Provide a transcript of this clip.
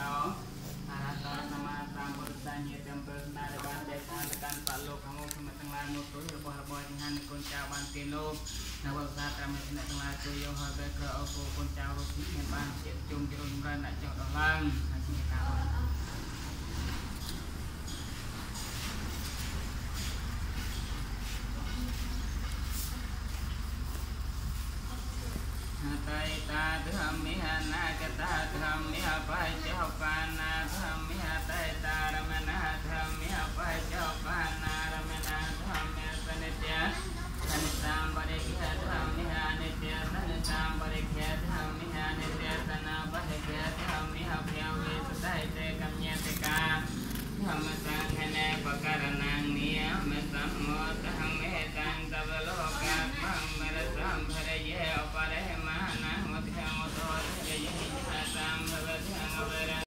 ណោអរហតសម្មាសម្ពុទ្ធញ្ញាទាំងព្រឹកណាដែលបានដេកខាងទៅកាន់បលោកខាងមុខសម្រាប់ទាំងឡាយមកព្រោះរបស់របស់ចង្ហានគុណចៅបានទីលោកនៅវត្តសាត្រាមេអ្នកទាំងឡាយជួយយកហើយបែរក្រអពុគុណចៅរូបនេះបានជាជុំជុំរណចុះដល់ឡើងហើយជាការតៃតា វេសតៃតេកញ្ញតិកាធម្មសង្ឃនេបករណងនិយម